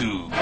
YouTube.